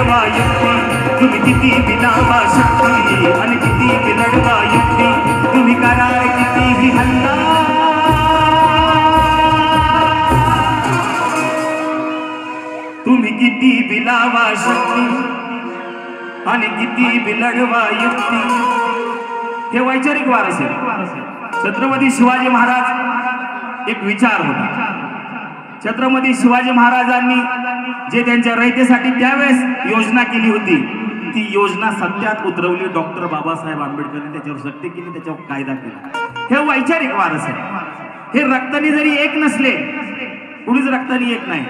बिलडवा युक्ती तुम्ही किती बिलावा शक्ती आणि किती बिलडवा युक्ती तुम्ही करार कितीही हल्ला. तुम्ही किती बिलावा शक्ती आणि किती बिलडवा युक्ती हे वैचारिक वारस. आहे छत्रपती शिवाजी महाराज एक विचार होता. छत्रपती शिवाजी महाराजांनी जे त्यांच्या रयतेसाठी त्यावेळेस योजना केली होती ती योजना सत्यात उतरवली डॉक्टर बाबासाहेब आंबेडकरने त्याच्यावर सत्य केली त्याच्यावर कायदा केला. हे वैचारिक वारस आहे. हे रक्तानी जरी एक नसले कुणीच रक्तानी एक नाही.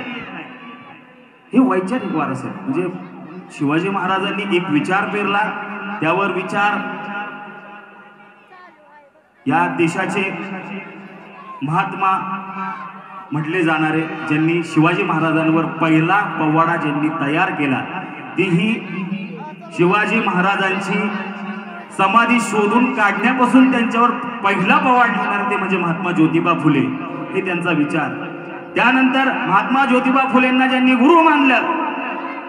हे वैचारिक वारस आहे. म्हणजे शिवाजी महाराजांनी एक विचार पेरला त्यावर विचार. या देशाचे महात्मा म्हटले जाणारे ज्यांनी शिवाजी महाराजांवर पहिला पवाडा ज्यांनी तयार केला तीही शिवाजी महाराजांची समाधी शोधून काढण्यापासून त्यांच्यावर पहिला पवाड लिहिणार ते म्हणजे महात्मा ज्योतिबा फुले हे त्यांचा विचार. त्यानंतर महात्मा ज्योतिबा फुलेंना ज्यांनी गुरु मानलं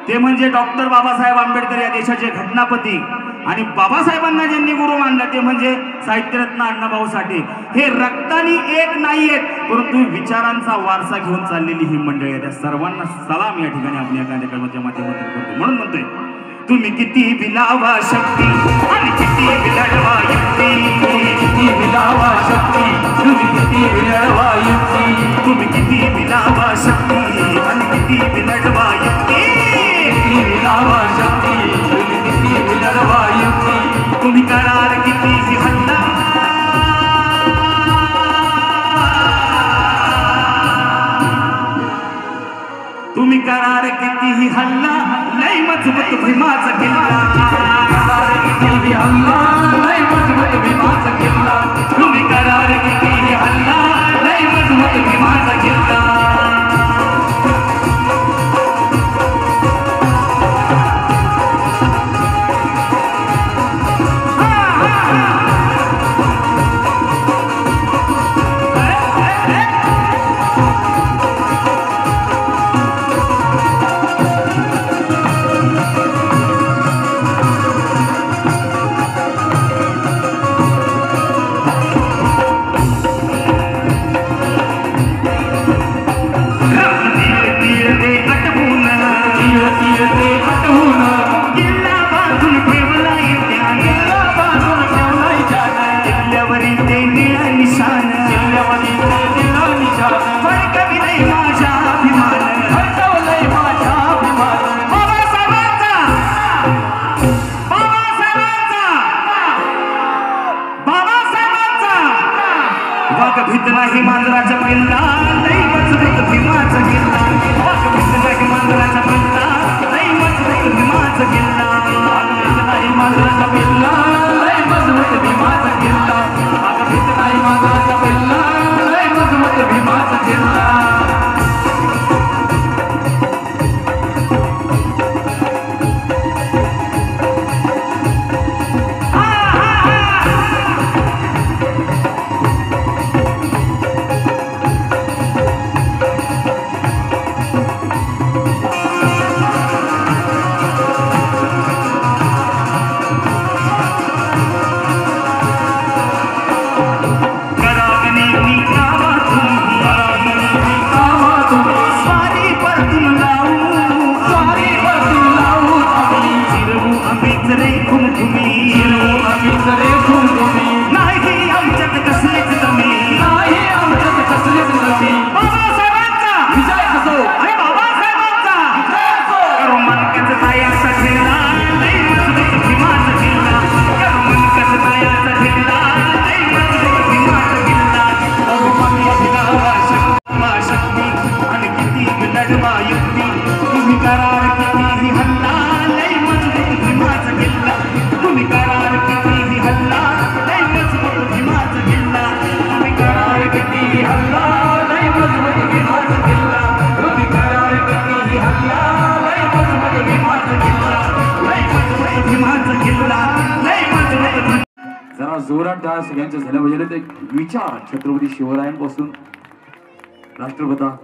ते म्हणजे डॉक्टर बाबासाहेब आंबेडकर या देशाचे घटनापती आणि बाबासाहेबांना ज्यांनी गुरु मानलं ते म्हणजे साहित्यरत्न अण्णाभाऊ साठे. हे रक्तानी एक नाहीयेत परंतु विचारांचा वारसा घेऊन चाललेली ही मंडळी आहे त्या सर्वांना सलाम या ठिकाणी आपण या कार्यक्रमाच्या माध्यमातून करतो. म्हणून म्हणतोय तुम्ही किती बिलावा शक्ती आणि किती बिलडवा युक्ती. तुम्ही किती बिलावा शक्ती तुम्ही किती बिलडवा युक्ती. तुम्ही तुम्ही करार किती हल्ला तुम्ही करार कितीही हल्ला? लय मजबूत भीमाचा किल्ला. करार कितीही हल्ला? वाघ भीत नाही मांजराच्या पहिला नाही मजबूत भीमाचा किल्ला. वाघ भीत नाही मांजराच्या पहिला नाही मजबूत भीमाचा किल्ला. जरा जोरात त्या सगळ्यांच्या झाल्या म्हणजे ते विचार छत्रपती शिवरायांपासून. राष्ट्रपता.